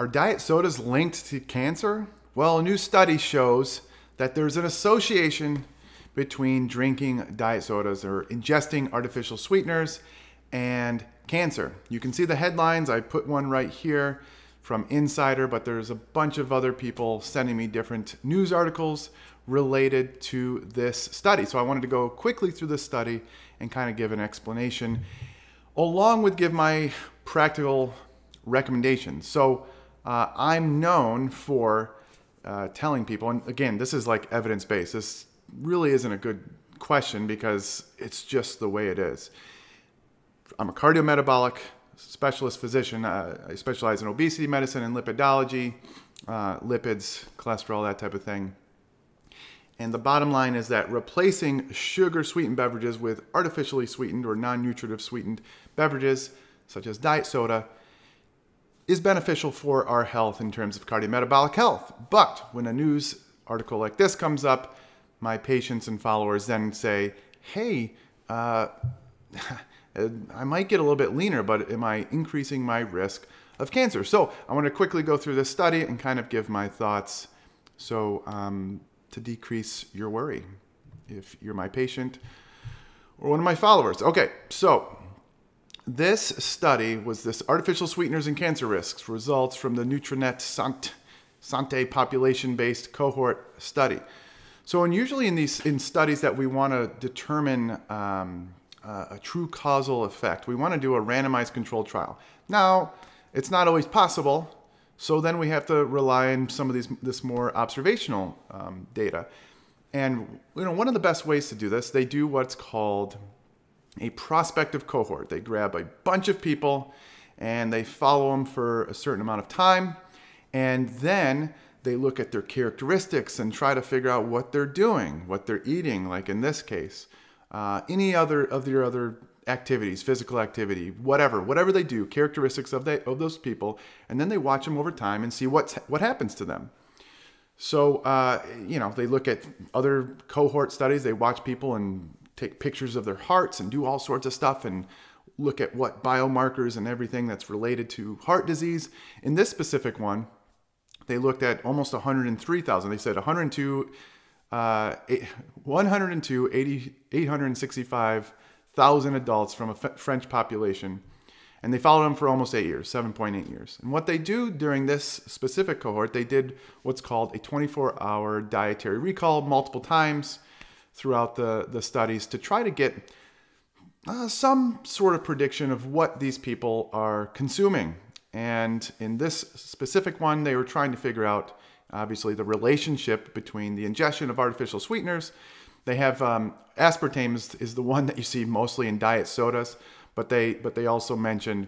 Are diet sodas linked to cancer? Well, a new study shows that there's an association between drinking diet sodas or ingesting artificial sweeteners and cancer. You can see the headlines. I put one right here from Insider, but there's a bunch of other people sending me different news articles related to this study. So I wanted to go quickly through this study and kind of give an explanation, along with give my practical recommendations. So uh, I'm known for uh, telling people, and again, this is like evidence based. This really isn't a good question because it's just the way it is. I'm a cardiometabolic specialist physician. Uh, I specialize in obesity medicine and lipidology, uh, lipids, cholesterol, that type of thing. And the bottom line is that replacing sugar sweetened beverages with artificially sweetened or non nutritive sweetened beverages, such as diet soda, is beneficial for our health in terms of cardiometabolic health. But when a news article like this comes up, my patients and followers then say, hey, uh, I might get a little bit leaner, but am I increasing my risk of cancer? So I want to quickly go through this study and kind of give my thoughts so um, to decrease your worry if you're my patient or one of my followers. Okay, so this study was this artificial sweeteners and cancer risks results from the Nutrinet Sante population-based cohort study. So, and usually in these in studies that we want to determine um, uh, a true causal effect, we want to do a randomized controlled trial. Now, it's not always possible, so then we have to rely on some of these this more observational um, data. And you know, one of the best ways to do this, they do what's called a prospective cohort. They grab a bunch of people and they follow them for a certain amount of time. And then they look at their characteristics and try to figure out what they're doing, what they're eating, like in this case, uh, any other of their other activities, physical activity, whatever, whatever they do, characteristics of, they, of those people, and then they watch them over time and see what's, what happens to them. So, uh, you know, they look at other cohort studies, they watch people and take pictures of their hearts and do all sorts of stuff and look at what biomarkers and everything that's related to heart disease. In this specific one, they looked at almost 103,000. They said 102, uh, 102, 80, 865,000 adults from a French population. And they followed them for almost eight years, 7.8 years. And what they do during this specific cohort, they did what's called a 24 hour dietary recall multiple times throughout the, the studies to try to get uh, some sort of prediction of what these people are consuming. And in this specific one, they were trying to figure out, obviously, the relationship between the ingestion of artificial sweeteners. They have um, aspartame is, is the one that you see mostly in diet sodas, but they but they also mentioned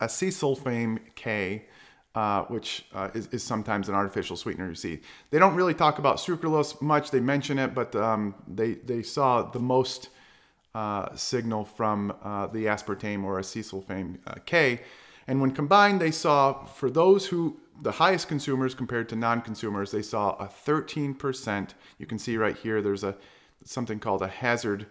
acesulfame K, uh, which uh, is, is, sometimes an artificial sweetener you see. They don't really talk about sucralose much. They mention it, but um, they, they saw the most uh, signal from uh, the aspartame or acesulfame uh, K. And when combined, they saw for those who, the highest consumers compared to non-consumers, they saw a 13%. You can see right here, there's a something called a hazard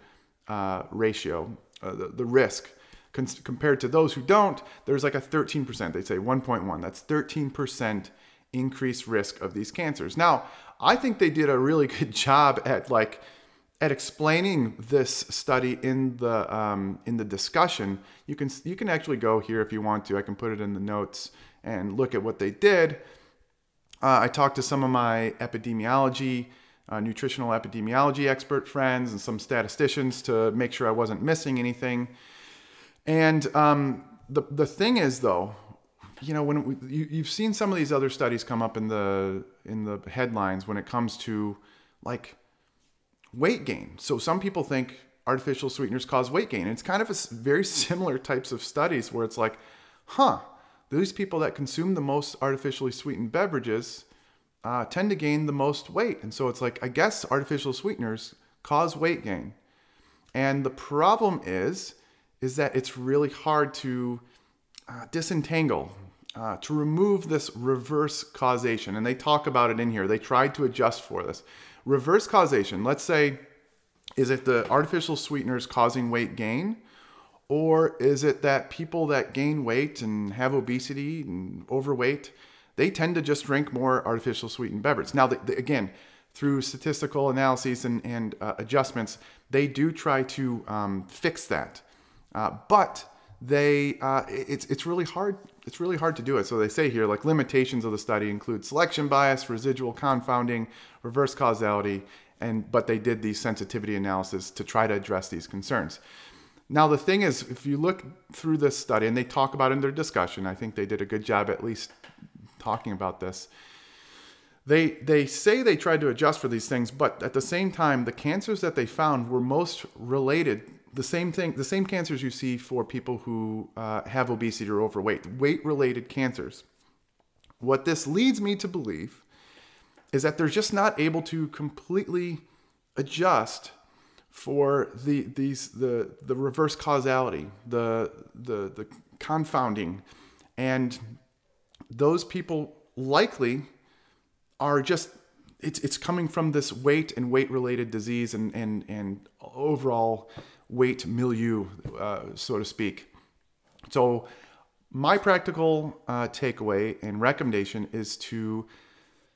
uh, ratio, the, the risk compared to those who don't, there's like a 13%. They'd say 1.1. That's 13% increased risk of these cancers. Now, I think they did a really good job at like at explaining this study in the um, in the discussion. You can you can actually go here if you want to. I can put it in the notes and look at what they did. Uh, I talked to some of my epidemiology, uh, nutritional epidemiology expert friends and some statisticians to make sure I wasn't missing anything. And um, the the thing is, though, you know, when we, you, you've seen some of these other studies come up in the in the headlines when it comes to like weight gain. So some people think artificial sweeteners cause weight gain. It's kind of a very similar types of studies where it's like, huh, these people that consume the most artificially sweetened beverages uh, tend to gain the most weight. And so it's like, I guess artificial sweeteners cause weight gain. And the problem is is that it's really hard to uh, disentangle, uh, to remove this reverse causation. And they talk about it in here. They tried to adjust for this. Reverse causation, let's say, is it the artificial sweeteners causing weight gain? Or is it that people that gain weight and have obesity and overweight, they tend to just drink more artificial sweetened beverages? Now, the, the, again, through statistical analyses and, and uh, adjustments, they do try to um, fix that. Uh, but they uh, it's it's really hard it's really hard to do it. So they say here like limitations of the study include selection bias, residual confounding, reverse causality, and but they did these sensitivity analysis to try to address these concerns. Now the thing is, if you look through this study and they talk about in their discussion, I think they did a good job at least talking about this. They they say they tried to adjust for these things, but at the same time, the cancers that they found were most related the same thing, the same cancers you see for people who uh, have obesity or overweight, weight related cancers. What this leads me to believe is that they're just not able to completely adjust for the these the the reverse causality, the the the confounding, and those people likely are just it's it's coming from this weight and weight related disease and and and overall weight milieu, uh, so to speak. So, my practical uh, takeaway and recommendation is to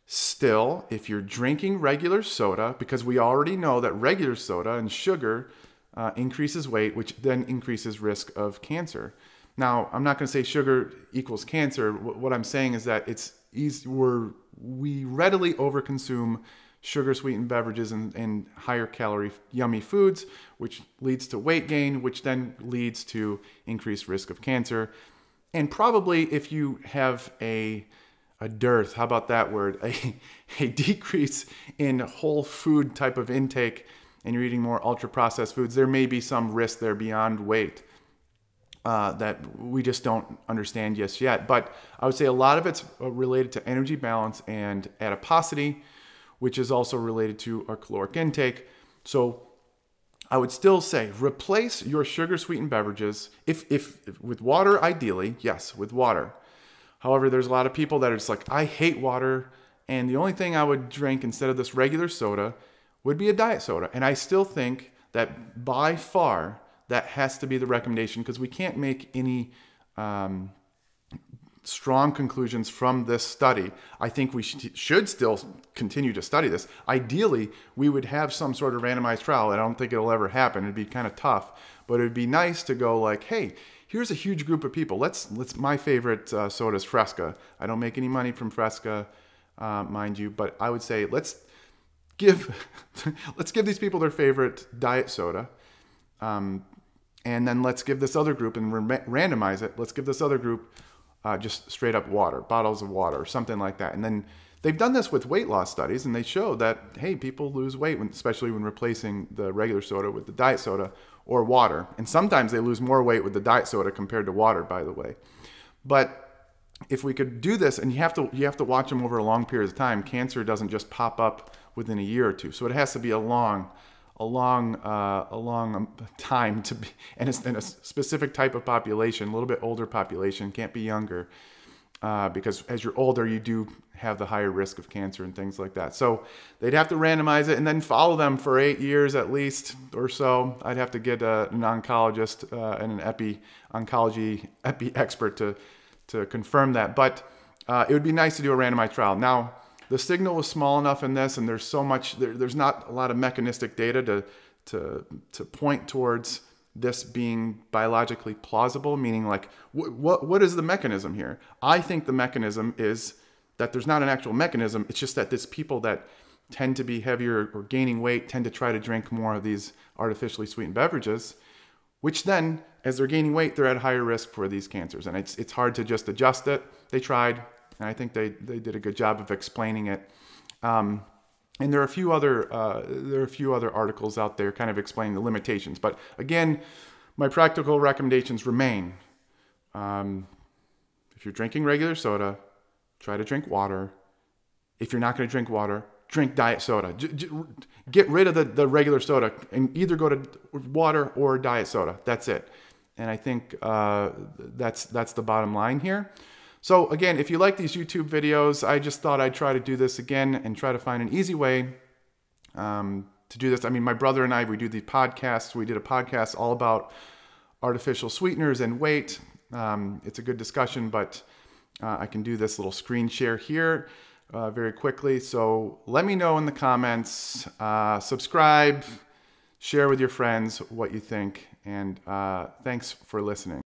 still, if you're drinking regular soda, because we already know that regular soda and sugar uh, increases weight, which then increases risk of cancer. Now, I'm not going to say sugar equals cancer. What I'm saying is that it's easy. We're we readily overconsume sugar sweetened beverages and, and higher calorie yummy foods, which leads to weight gain, which then leads to increased risk of cancer. And probably if you have a a dearth, how about that word? A, a decrease in whole food type of intake and you're eating more ultra processed foods, there may be some risk there beyond weight. Uh, that we just don't understand just yet. But I would say a lot of it's uh, related to energy balance and adiposity, which is also related to our caloric intake. So I would still say replace your sugar sweetened beverages if, if, if, with water ideally, yes, with water. However, there's a lot of people that are just like I hate water and the only thing I would drink instead of this regular soda would be a diet soda. And I still think that by far that has to be the recommendation because we can't make any um, strong conclusions from this study. I think we should still continue to study this. Ideally, we would have some sort of randomized trial. I don't think it'll ever happen. It'd be kind of tough, but it'd be nice to go like, hey, here's a huge group of people. Let's let's. My favorite uh, soda is Fresca. I don't make any money from Fresca, uh, mind you, but I would say let's give let's give these people their favorite diet soda. Um, and then let's give this other group and randomize it. Let's give this other group uh, just straight up water, bottles of water, or something like that. And then they've done this with weight loss studies, and they show that hey, people lose weight, when, especially when replacing the regular soda with the diet soda or water. And sometimes they lose more weight with the diet soda compared to water, by the way. But if we could do this, and you have to you have to watch them over a long period of time, cancer doesn't just pop up within a year or two. So it has to be a long a long, uh, a long um, time to be, and it's in a specific type of population, a little bit older population, can't be younger, uh, because as you're older, you do have the higher risk of cancer and things like that. So they'd have to randomize it and then follow them for eight years at least or so. I'd have to get a, an oncologist uh, and an epi oncology epi expert to to confirm that. But uh, it would be nice to do a randomized trial now the signal was small enough in this, and there's so much, there, there's not a lot of mechanistic data to, to, to point towards this being biologically plausible, meaning like, wh- what, what is the mechanism here? I think the mechanism is that there's not an actual mechanism. It's just that this people that tend to be heavier or gaining weight tend to try to drink more of these artificially sweetened beverages, which then, as they're gaining weight, they're at higher risk for these cancers. And it's, it's hard to just adjust it. They tried, and I think they, they did a good job of explaining it. Um, and there are a few other uh, there are a few other articles out there kind of explaining the limitations. But again, my practical recommendations remain. Um, if you're drinking regular soda, try to drink water. If you're not going to drink water, drink diet soda. J- get rid of the, the regular soda and either go to water or diet soda. That's it. And I think uh, that's that's the bottom line here. So again, if you like these YouTube videos, I just thought I'd try to do this again and try to find an easy way um, to do this. I mean, my brother and I, we do these podcasts. We did a podcast all about artificial sweeteners and weight. Um, it's a good discussion, but uh, I can do this little screen share here uh, very quickly. So let me know in the comments, uh, subscribe, share with your friends what you think, and uh, thanks for listening.